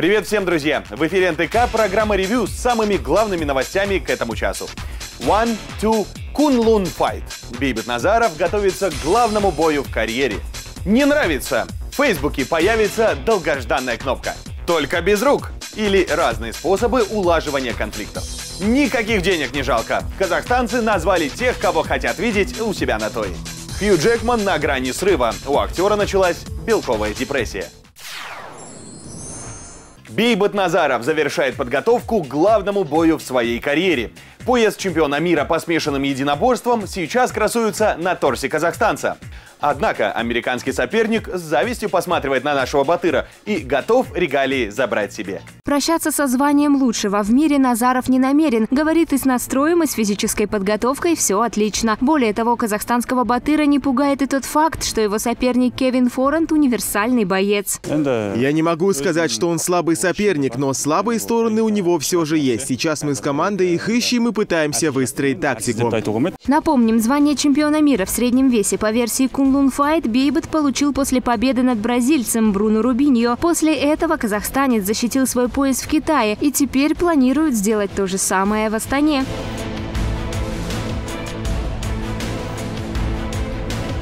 Привет всем, друзья! В эфире НТК программа ревью с самыми главными новостями к этому часу. One, two, Кунлун Fight. Бейбет Назаров готовится к главному бою в карьере. Не нравится? В Фейсбуке появится долгожданная кнопка. Только без рук. Или разные способы улаживания конфликтов. Никаких денег не жалко. Казахстанцы назвали тех, кого хотят видеть у себя на той. Хью Джекман на грани срыва. У актера началась белковая депрессия. Бейбот Назаров завершает подготовку к главному бою в своей карьере. Пояс чемпиона мира по смешанным единоборствам сейчас красуется на торсе казахстанца. Однако американский соперник с завистью посматривает на нашего Батыра и готов регалии забрать себе. Прощаться со званием лучшего в мире Назаров не намерен. Говорит, и с настроем, и с физической подготовкой все отлично. Более того, казахстанского Батыра не пугает и тот факт, что его соперник Кевин Форент – универсальный боец. Я не могу сказать, что он слабый соперник, но слабые стороны у него все же есть. Сейчас мы с командой их ищем и пытаемся выстроить тактику. Напомним, звание чемпиона мира в среднем весе по версии Кунлун Файт Бейбет получил после победы над бразильцем Бруно Рубиньо. После этого казахстанец защитил свой пояс в Китае и теперь планирует сделать то же самое в Астане.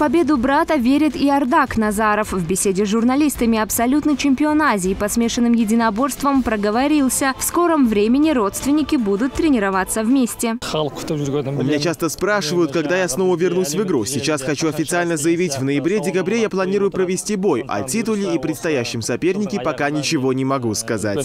Победу брата верит и Ардак Назаров. В беседе с журналистами абсолютный чемпион Азии по смешанным единоборствам проговорился. В скором времени родственники будут тренироваться вместе. Меня часто спрашивают, когда я снова вернусь в игру. Сейчас хочу официально заявить, в ноябре-декабре я планирую провести бой. О титуле и предстоящем сопернике пока ничего не могу сказать.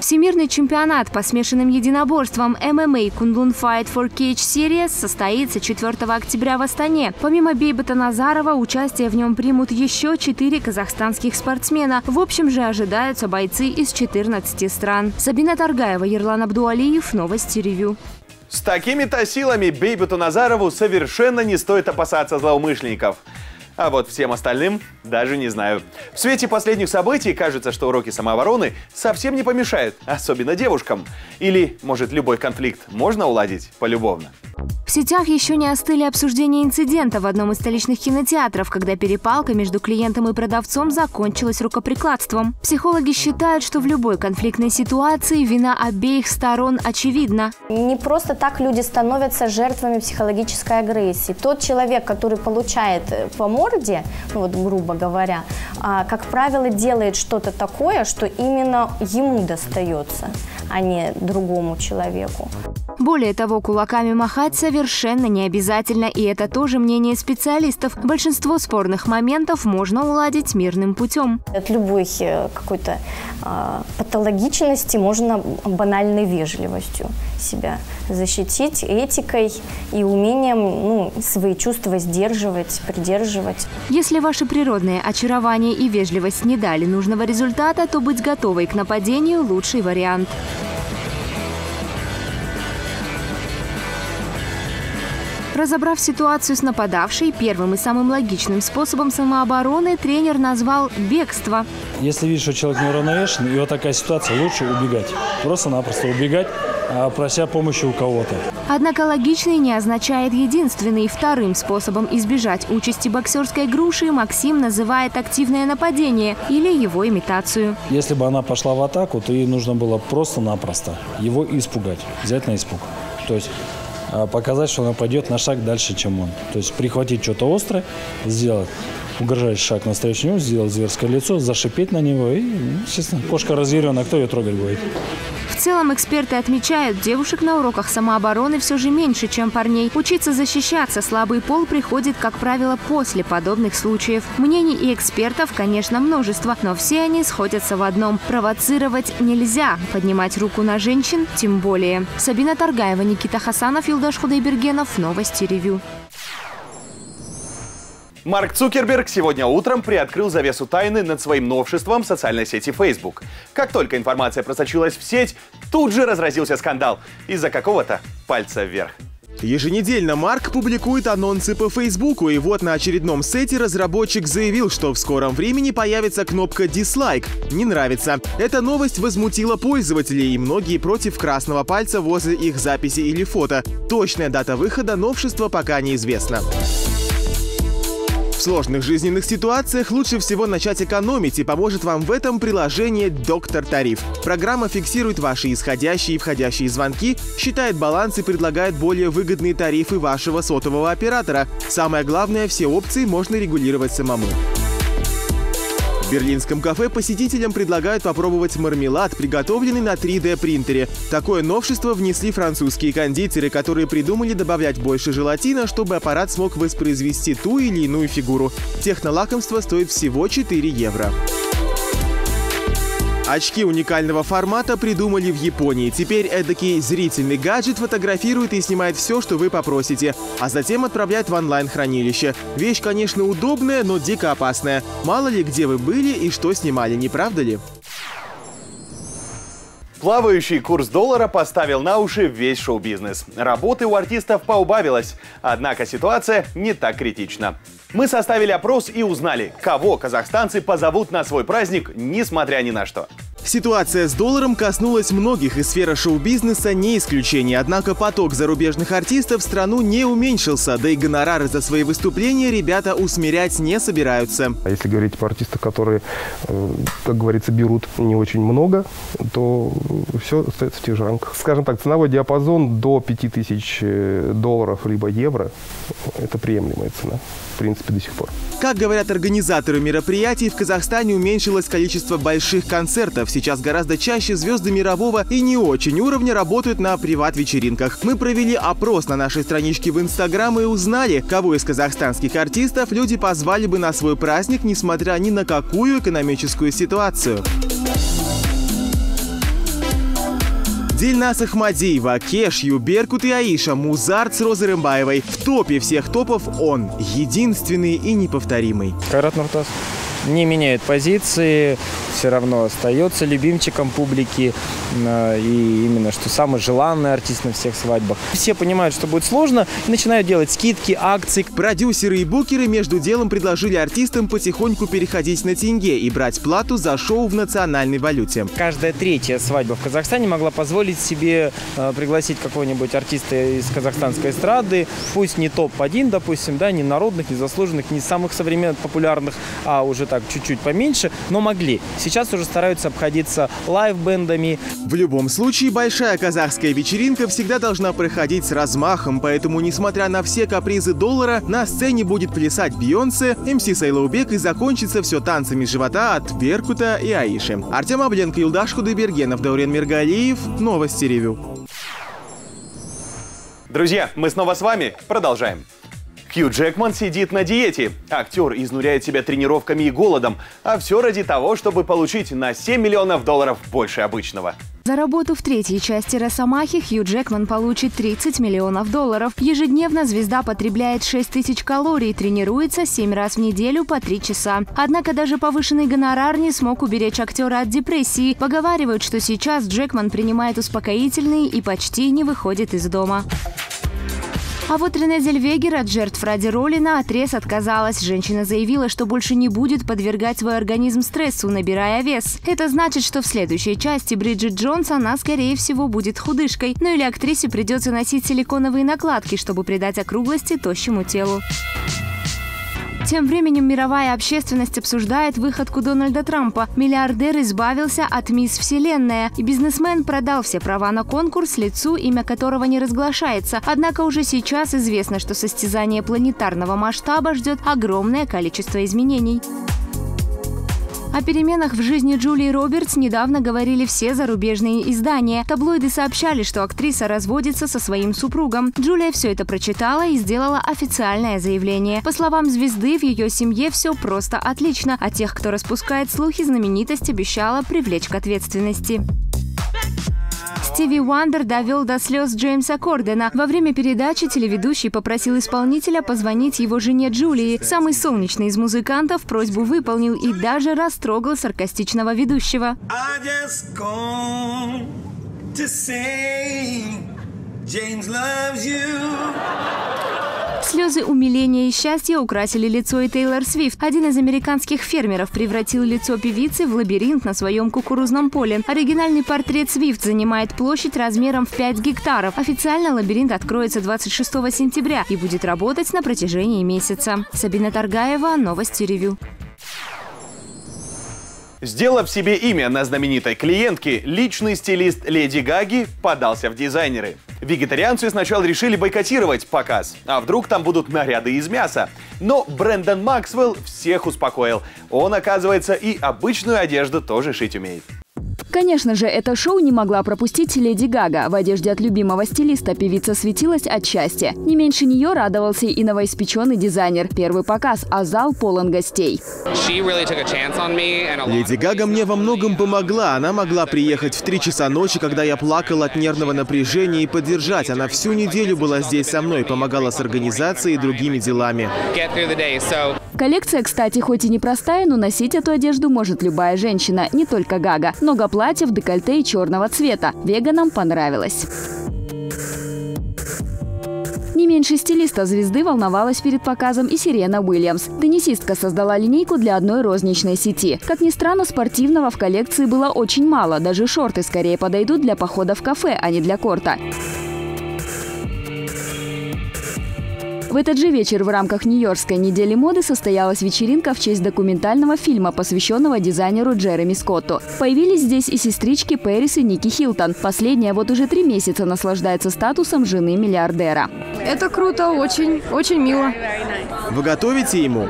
Всемирный чемпионат по смешанным единоборствам MMA Kundun Fight for Cage Series состоится 4 октября в Астане. Помимо Бейбета Назарова участие в нем примут еще четыре казахстанских спортсмена. В общем же ожидаются бойцы из 14 стран. Сабина Таргаева, Ерлан Абдуалиев, Новости Ревью. С такими-то силами Бейбету Назарову совершенно не стоит опасаться злоумышленников. А вот всем остальным даже не знаю. В свете последних событий кажется, что уроки самообороны совсем не помешают, особенно девушкам. Или, может, любой конфликт можно уладить полюбовно. В сетях еще не остыли обсуждения инцидента в одном из столичных кинотеатров, когда перепалка между клиентом и продавцом закончилась рукоприкладством. Психологи считают, что в любой конфликтной ситуации вина обеих сторон очевидна. Не просто так люди становятся жертвами психологической агрессии. Тот человек, который получает э, по морде, ну вот грубо говоря, а, как правило, делает что-то такое, что именно ему достается, а не другому человеку. Более того, кулаками махать совершенно не обязательно, и это тоже мнение специалистов. Большинство спорных моментов можно уладить мирным путем. От любой э, какой-то э, патологичности можно банальной вежливостью себя защитить, этикой и умением ну, свои чувства сдерживать, придерживать. Если ваши природные очарование и вежливость не дали нужного результата, то быть готовой к нападению – лучший вариант. Разобрав ситуацию с нападавшей, первым и самым логичным способом самообороны тренер назвал бегство. Если видишь, что человек неуравновешен, и вот такая ситуация, лучше убегать. Просто-напросто убегать, прося помощи у кого-то. Однако логичный не означает единственный. Вторым способом избежать участи боксерской груши Максим называет активное нападение или его имитацию. Если бы она пошла в атаку, то ей нужно было просто-напросто его испугать, взять на испуг. То есть а, показать, что она пойдет на шаг дальше, чем он. То есть прихватить что-то острое, сделать угрожающий шаг навстречу нему, сделать зверское лицо, зашипеть на него и, ну, естественно, кошка разъярена, кто ее трогать будет? В целом эксперты отмечают, девушек на уроках самообороны все же меньше, чем парней. Учиться защищаться слабый пол приходит, как правило, после подобных случаев. Мнений и экспертов, конечно, множество, но все они сходятся в одном. Провоцировать нельзя, поднимать руку на женщин тем более. Сабина Таргаева, Никита Хасанов, Юлдаш Худайбергенов. Новости ревью. Марк Цукерберг сегодня утром приоткрыл завесу тайны над своим новшеством в социальной сети Facebook. Как только информация просочилась в сеть, тут же разразился скандал из-за какого-то пальца вверх. Еженедельно Марк публикует анонсы по Фейсбуку, и вот на очередном сете разработчик заявил, что в скором времени появится кнопка «Дизлайк». Не нравится. Эта новость возмутила пользователей, и многие против красного пальца возле их записи или фото. Точная дата выхода новшества пока неизвестна. В сложных жизненных ситуациях лучше всего начать экономить и поможет вам в этом приложение «Доктор Тариф». Программа фиксирует ваши исходящие и входящие звонки, считает баланс и предлагает более выгодные тарифы вашего сотового оператора. Самое главное, все опции можно регулировать самому. В берлинском кафе посетителям предлагают попробовать мармелад, приготовленный на 3D-принтере. Такое новшество внесли французские кондитеры, которые придумали добавлять больше желатина, чтобы аппарат смог воспроизвести ту или иную фигуру. Технолакомство стоит всего 4 евро. Очки уникального формата придумали в Японии. Теперь эдакий зрительный гаджет фотографирует и снимает все, что вы попросите, а затем отправляет в онлайн-хранилище. Вещь, конечно, удобная, но дико опасная. Мало ли, где вы были и что снимали, не правда ли? Плавающий курс доллара поставил на уши весь шоу-бизнес. Работы у артистов поубавилось, однако ситуация не так критична. Мы составили опрос и узнали, кого казахстанцы позовут на свой праздник, несмотря ни на что. Ситуация с долларом коснулась многих, и сфера шоу-бизнеса не исключение. Однако поток зарубежных артистов в страну не уменьшился, да и гонорары за свои выступления ребята усмирять не собираются. А если говорить про артистов, которые, э, как говорится, берут не очень много, то все остается в тех же рамках. Скажем так, ценовой диапазон до 5000 э, долларов либо евро – это приемлемая цена, в принципе, до сих пор. Как говорят организаторы мероприятий, в Казахстане уменьшилось количество больших концертов. Сейчас гораздо чаще звезды мирового и не очень уровня работают на приват-вечеринках. Мы провели опрос на нашей страничке в Инстаграм и узнали, кого из казахстанских артистов люди позвали бы на свой праздник, несмотря ни на какую экономическую ситуацию. Дильнас Ахмадиева, Кеш, Юберкут и Аиша, Музарт с Розой Рымбаевой. В топе всех топов он, единственный и неповторимый. Кайрат Нуртас не меняет позиции, все равно остается любимчиком публики и именно что самый желанный артист на всех свадьбах. Все понимают, что будет сложно и начинают делать скидки, акции. Продюсеры и букеры между делом предложили артистам потихоньку переходить на тенге и брать плату за шоу в национальной валюте. Каждая третья свадьба в Казахстане могла позволить себе э, пригласить какого-нибудь артиста из казахстанской эстрады, пусть не топ-1, допустим, да, не народных, не заслуженных, не самых современных, популярных, а уже так чуть-чуть поменьше, но могли. Сейчас уже стараются обходиться лайв-бендами. В любом случае, большая казахская вечеринка всегда должна проходить с размахом, поэтому, несмотря на все капризы доллара, на сцене будет плясать Бейонсе, МС Сайлаубек и закончится все танцами живота от Беркута и Аиши. Артем Абленко, Илдаш Худайбергенов, Даурен Миргалиев. Новости ревю. Друзья, мы снова с вами. Продолжаем. Хью Джекман сидит на диете. Актер изнуряет себя тренировками и голодом, а все ради того, чтобы получить на 7 миллионов долларов больше обычного. За работу в третьей части «Росомахи» Хью Джекман получит 30 миллионов долларов. Ежедневно звезда потребляет 6 тысяч калорий, тренируется 7 раз в неделю по 3 часа. Однако даже повышенный гонорар не смог уберечь актера от депрессии. Поговаривают, что сейчас Джекман принимает успокоительные и почти не выходит из дома. А вот Рене Зельвегер от жертв ради роли на отрез отказалась. Женщина заявила, что больше не будет подвергать свой организм стрессу, набирая вес. Это значит, что в следующей части Бриджит Джонс она, скорее всего, будет худышкой. Ну или актрисе придется носить силиконовые накладки, чтобы придать округлости тощему телу. Тем временем мировая общественность обсуждает выходку Дональда Трампа. Миллиардер избавился от мисс Вселенная, и бизнесмен продал все права на конкурс лицу, имя которого не разглашается. Однако уже сейчас известно, что состязание планетарного масштаба ждет огромное количество изменений. О переменах в жизни Джулии Робертс недавно говорили все зарубежные издания. Таблоиды сообщали, что актриса разводится со своим супругом. Джулия все это прочитала и сделала официальное заявление. По словам звезды, в ее семье все просто отлично, а тех, кто распускает слухи, знаменитость обещала привлечь к ответственности. Стиви Уандер довел до слез Джеймса Кордена. Во время передачи телеведущий попросил исполнителя позвонить его жене Джулии. Самый солнечный из музыкантов просьбу выполнил и даже растрогал саркастичного ведущего. James loves you. Слезы умиления и счастья украсили лицо и Тейлор Свифт. Один из американских фермеров превратил лицо певицы в лабиринт на своем кукурузном поле. Оригинальный портрет Свифт занимает площадь размером в 5 гектаров. Официально лабиринт откроется 26 сентября и будет работать на протяжении месяца. Сабина Таргаева, Новости Ревю. Сделав себе имя на знаменитой клиентке, личный стилист Леди Гаги подался в дизайнеры. Вегетарианцы сначала решили бойкотировать показ, а вдруг там будут наряды из мяса. Но Брэндон Максвелл всех успокоил. Он, оказывается, и обычную одежду тоже шить умеет. Конечно же, это шоу не могла пропустить Леди Гага. В одежде от любимого стилиста певица светилась от счастья. Не меньше нее радовался и новоиспеченный дизайнер. Первый показ, а зал полон гостей. Леди Гага мне во многом помогла. Она могла приехать в 3 часа ночи, когда я плакал от нервного напряжения и поддержать. Она всю неделю была здесь со мной, помогала с организацией и другими делами. Коллекция, кстати, хоть и непростая, но носить эту одежду может любая женщина, не только Гага. Много платьев, декольте и черного цвета. Веганам понравилось. Не меньше стилиста звезды волновалась перед показом и Сирена Уильямс. Теннисистка создала линейку для одной розничной сети. Как ни странно, спортивного в коллекции было очень мало. Даже шорты скорее подойдут для похода в кафе, а не для корта. В этот же вечер в рамках Нью-Йоркской недели моды состоялась вечеринка в честь документального фильма, посвященного дизайнеру Джереми Скотту. Появились здесь и сестрички Пэрис и Ники Хилтон. Последняя вот уже три месяца наслаждается статусом жены миллиардера. Это круто, очень, очень мило. Вы готовите ему?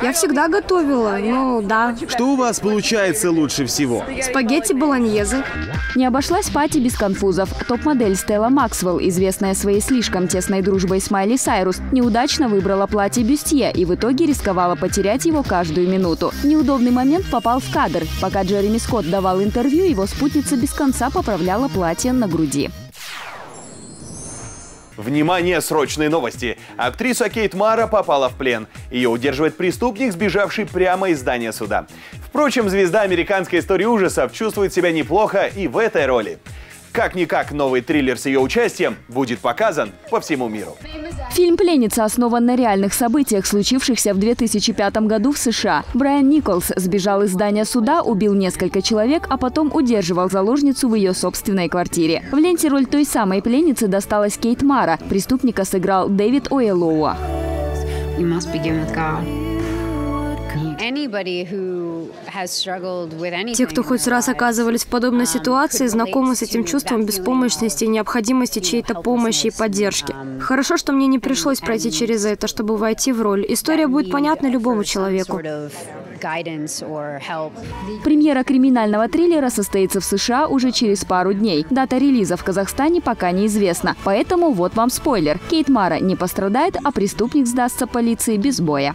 Я всегда готовила, ну да. Что у вас получается лучше всего? Спагетти болоньезе. Не обошлась пати без конфузов. Топ-модель Стелла Максвелл, известная своей слишком тесной дружбой с Майли Сайрус, неудачно выбрала платье бюстье и в итоге рисковала потерять его каждую минуту. Неудобный момент попал в кадр. Пока Джереми Скотт давал интервью, его спутница без конца поправляла платье на груди. Внимание, срочные новости! Актриса Кейт Мара попала в плен. Ее удерживает преступник, сбежавший прямо из здания суда. Впрочем, звезда американской истории ужасов чувствует себя неплохо и в этой роли. Как-никак новый триллер с ее участием будет показан по всему миру. Фильм «Пленница» основан на реальных событиях, случившихся в 2005 году в США. Брайан Николс сбежал из здания суда, убил несколько человек, а потом удерживал заложницу в ее собственной квартире. В ленте роль той самой пленницы досталась Кейт Мара. Преступника сыграл Дэвид Оэлоуа. Те, кто хоть раз оказывались в подобной ситуации, знакомы с этим чувством беспомощности и необходимости чьей-то помощи и поддержки. Хорошо, что мне не пришлось пройти через это, чтобы войти в роль. История будет понятна любому человеку. Премьера криминального триллера состоится в США уже через пару дней. Дата релиза в Казахстане пока неизвестна. Поэтому вот вам спойлер. Кейт Мара не пострадает, а преступник сдастся полиции без боя.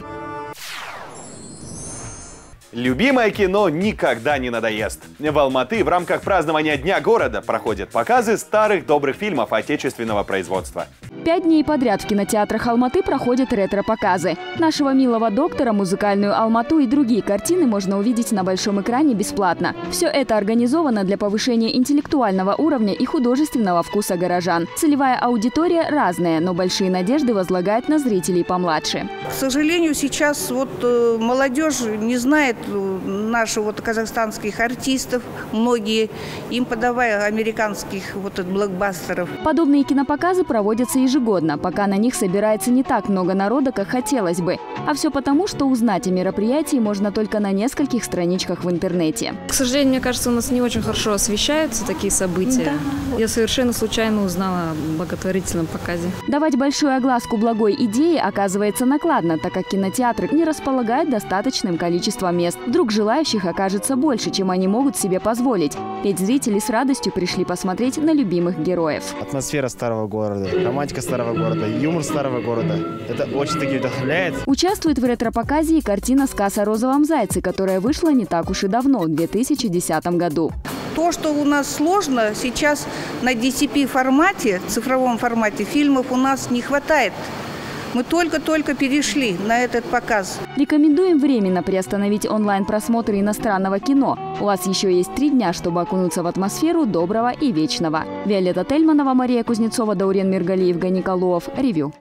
Любимое кино никогда не надоест. В Алматы в рамках празднования Дня города проходят показы старых добрых фильмов отечественного производства. Пять дней подряд в кинотеатрах Алматы проходят ретро-показы. Нашего милого доктора, музыкальную Алмату и другие картины можно увидеть на большом экране бесплатно. Все это организовано для повышения интеллектуального уровня и художественного вкуса горожан. Целевая аудитория разная, но большие надежды возлагает на зрителей помладше. К сожалению, сейчас вот э, молодежь не знает э, наших вот казахстанских артистов, многие им подавая американских вот блокбастеров. Подобные кинопоказы проводятся ежегодно, пока на них собирается не так много народа, как хотелось бы. А все потому, что узнать о мероприятии можно только на нескольких страничках в интернете. К сожалению, мне кажется, у нас не очень хорошо освещаются такие события. Да. Я совершенно случайно узнала о благотворительном показе. Давать большую огласку благой идеи оказывается накладно, так как кинотеатры не располагают достаточным количеством мест. Вдруг желающих окажется больше, чем они могут себе позволить. Ведь зрители с радостью пришли посмотреть на любимых героев. Атмосфера старого города, романтика старого города, юмор старого города. Это очень таки вдохновляет. Участвует в ретро-показе и картина «Сказ о розовом зайце», которая вышла не так уж и давно, в 2010 году. То, что у нас сложно, сейчас на DCP формате, цифровом формате фильмов у нас не хватает мы только-только перешли на этот показ. Рекомендуем временно приостановить онлайн-просмотр иностранного кино. У вас еще есть три дня, чтобы окунуться в атмосферу доброго и вечного. Виолетта Тельманова, Мария Кузнецова, Даурен Миргалиев, Ганиколов. Ревью.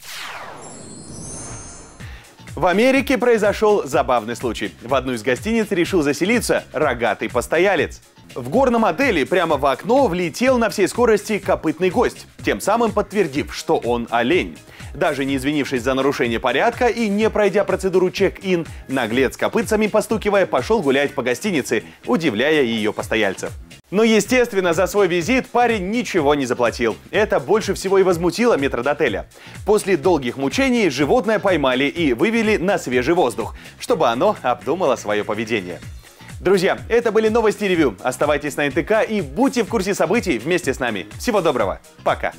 В Америке произошел забавный случай. В одну из гостиниц решил заселиться рогатый постоялец. В горном отеле прямо в окно влетел на всей скорости копытный гость, тем самым подтвердив, что он олень. Даже не извинившись за нарушение порядка и не пройдя процедуру чек-ин, наглец копытцами постукивая пошел гулять по гостинице, удивляя ее постояльцев. Но, естественно, за свой визит парень ничего не заплатил. Это больше всего и возмутило метродотеля. После долгих мучений животное поймали и вывели на свежий воздух, чтобы оно обдумало свое поведение. Друзья, это были новости ревю. Оставайтесь на НТК и будьте в курсе событий вместе с нами. Всего доброго. Пока.